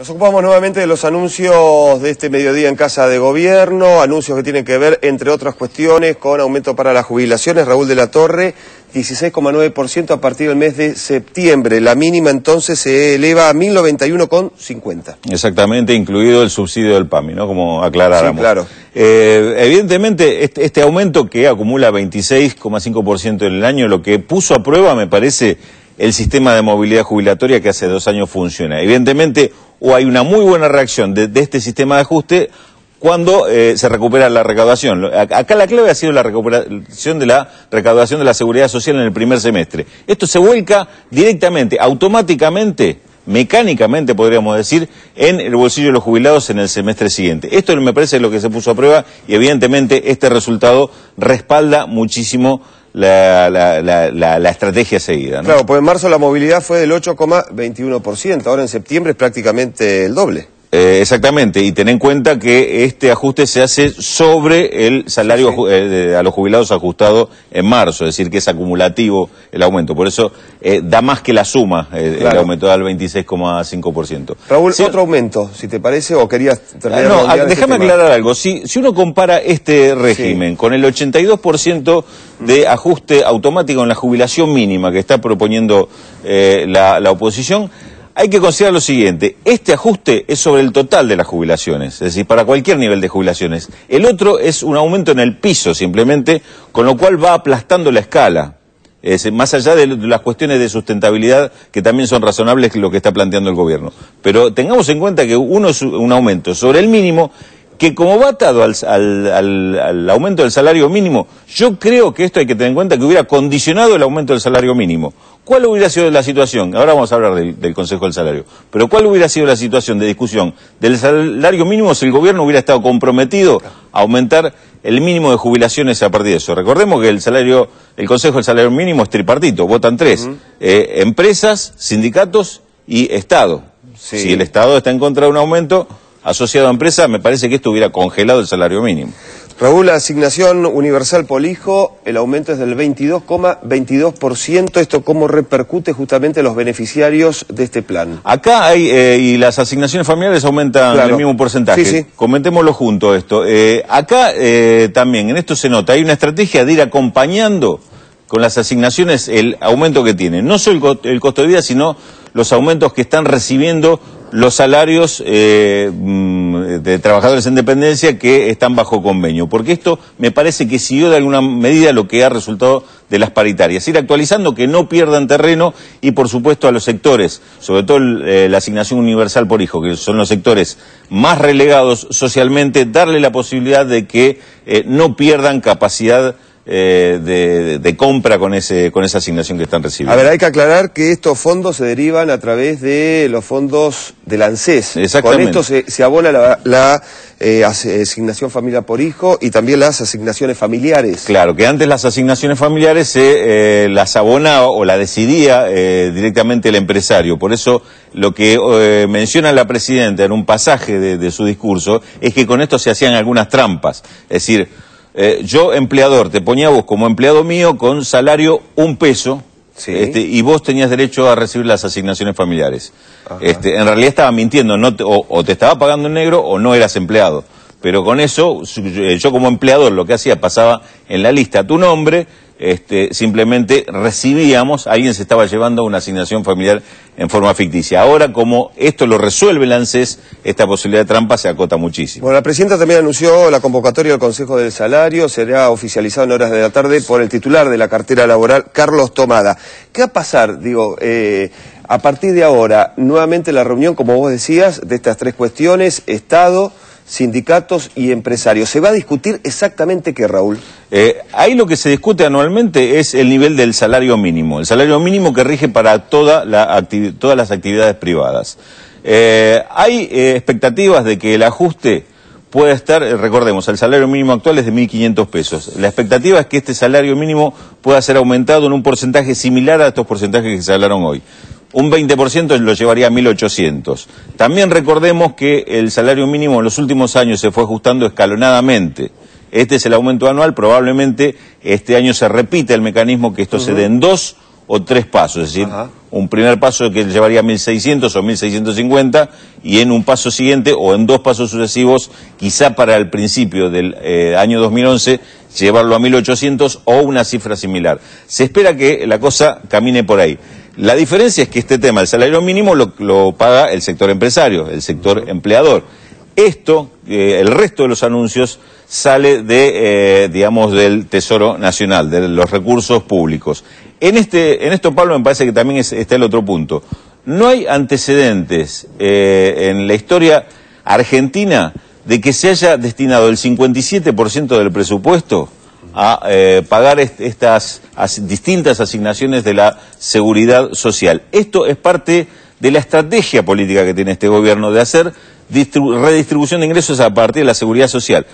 Nos ocupamos nuevamente de los anuncios de este mediodía en Casa de Gobierno, anuncios que tienen que ver, entre otras cuestiones, con aumento para las jubilaciones. Raúl de la Torre, 16,9% a partir del mes de septiembre. La mínima entonces se eleva a 1.091,50. Exactamente, incluido el subsidio del PAMI, ¿no? Como aclaráramos. Sí, claro. Eh, evidentemente, este, este aumento que acumula 26,5% en el año, lo que puso a prueba, me parece, el sistema de movilidad jubilatoria que hace dos años funciona. Evidentemente, o hay una muy buena reacción de, este sistema de ajuste cuando eh, se recupera la recaudación. Acá la clave ha sido la recuperación de la recaudación de la seguridad social en el primer semestre. Esto se vuelca directamente, automáticamente, mecánicamente podríamos decir, en el bolsillo de los jubilados en el semestre siguiente. Esto me parece lo que se puso a prueba y evidentemente este resultado respalda muchísimo la, la, estrategia seguida. Claro, pues en marzo la movilidad fue del 8,21%, ahora en septiembre es prácticamente el doble. Eh, exactamente, y ten en cuenta que este ajuste se hace sobre el salario eh, a los jubilados ajustado en marzo, es decir, que es acumulativo el aumento. Por eso eh, da más que la suma el aumento al 26,5%. Raúl, otro aumento, si te parece, o querías terminar No, ah, déjame aclarar algo. Si, si uno compara este régimen con el 82% de ajuste automático en la jubilación mínima que está proponiendo la, la oposición, hay que considerar lo siguiente, este ajuste es sobre el total de las jubilaciones, es decir, para cualquier nivel de jubilaciones. El otro es un aumento en el piso simplemente, con lo cual va aplastando la escala. Es, más allá de las cuestiones de sustentabilidad que también son razonables lo que está planteando el gobierno. Pero tengamos en cuenta que uno es un aumento sobre el mínimo que como va atado al, al, aumento del salario mínimo, yo creo que esto hay que tener en cuenta que hubiera condicionado el aumento del salario mínimo. ¿Cuál hubiera sido la situación? Ahora vamos a hablar del, Consejo del Salario. Pero ¿cuál hubiera sido la situación de discusión del salario mínimo si el gobierno hubiera estado comprometido a aumentar el mínimo de jubilaciones a partir de eso? Recordemos que el salario, el Consejo del Salario Mínimo es tripartito, votan tres, eh, empresas, sindicatos y Estado. Si el Estado está en contra de un aumento, asociado a empresa, me parece que esto hubiera congelado el salario mínimo. Raúl, la asignación universal por hijo, el aumento es del 22,22%. ¿Esto cómo repercute justamente los beneficiarios de este plan? Acá hay, eh, y las asignaciones familiares aumentan el mismo porcentaje. Sí, sí. Comentémoslo junto esto. Eh, acá eh, también, en esto se nota, hay una estrategia de ir acompañando con las asignaciones el aumento que tienen. No solo el costo de vida, sino los aumentos que están recibiendo los salarios eh, mm, de trabajadores en dependencia que están bajo convenio, porque esto me parece que siguió de alguna medida lo que ha resultado de las paritarias, ir actualizando que no pierdan terreno y por supuesto a los sectores, sobre todo eh, la asignación universal por hijo, que son los sectores más relegados socialmente, darle la posibilidad de que eh, no pierdan capacidad eh, de, compra con, ese, con esa asignación que están recibiendo. A ver, hay que aclarar que estos fondos se derivan a través de los fondos del ANSES. Exactamente. Con esto se, abona la, eh, asignación familiar por hijo y también las asignaciones familiares. Claro, que antes las asignaciones familiares se eh, las abona o la decidía directamente el empresario. Por eso lo que menciona la presidenta en un pasaje de, de su discurso es que con esto se hacían algunas trampas. Es decir, eh, yo empleador, te ponía vos como empleado mío con salario un peso, este, y vos tenías derecho a recibir las asignaciones familiares. Este, en realidad estaba mintiendo, no o, te estaba pagando en negro o no eras empleado. Pero con eso, yo como empleador lo que hacía, pasaba en la lista tu nombre, este, simplemente recibíamos, alguien se estaba llevando una asignación familiar en forma ficticia. Ahora, como esto lo resuelve el ANSES, esta posibilidad de trampa se acota muchísimo. Bueno, la presidenta también anunció la convocatoria del Consejo del Salario, será oficializado en horas de la tarde por el titular de la cartera laboral, Carlos Tomada. ¿Qué va a pasar, digo, eh, a partir de ahora, nuevamente la reunión, como vos decías, de estas tres cuestiones, Estado sindicatos y empresarios. ¿Se va a discutir exactamente qué, Raúl? Eh, ahí lo que se discute anualmente es el nivel del salario mínimo, el salario mínimo que rige para toda la todas las actividades privadas. Eh, hay eh, expectativas de que el ajuste pueda estar, recordemos, el salario mínimo actual es de 1.500 pesos. La expectativa es que este salario mínimo pueda ser aumentado en un porcentaje similar a estos porcentajes que se hablaron hoy un 20% lo llevaría a 1.800. También recordemos que el salario mínimo en los últimos años se fue ajustando escalonadamente. Este es el aumento anual, probablemente este año se repite el mecanismo que esto se dé en dos o tres pasos, es decir, un primer paso que llevaría 1.600 o 1.650 y en un paso siguiente o en dos pasos sucesivos, quizá para el principio del eh, año 2011, llevarlo a 1.800 o una cifra similar. Se espera que la cosa camine por ahí. La diferencia es que este tema, el salario mínimo, lo, paga el sector empresario, el sector empleador. Esto, eh, el resto de los anuncios, sale de, eh, digamos, del Tesoro Nacional, de los recursos públicos. En, este, en esto, Pablo, me parece que también está el otro punto. No hay antecedentes eh, en la historia argentina de que se haya destinado el 57% del presupuesto a pagar estas distintas asignaciones de la seguridad social. Esto es parte de la estrategia política que tiene este gobierno de hacer redistribución de ingresos a partir de la seguridad social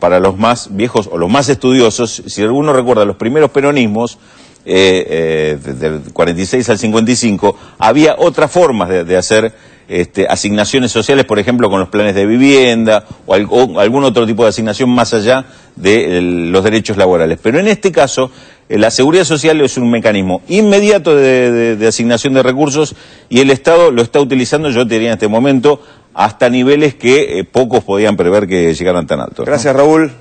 para los más viejos o los más estudiosos, si alguno recuerda los primeros peronismos, eh, eh, del 46 al 55, había otras formas de, hacer este, asignaciones sociales, por ejemplo, con los planes de vivienda o, algún otro tipo de asignación más allá de los derechos laborales. Pero en este caso, la seguridad social es un mecanismo inmediato de, asignación de recursos y el Estado lo está utilizando, yo diría en este momento, hasta niveles que eh, pocos podían prever que llegaran tan altos. Gracias, Raúl.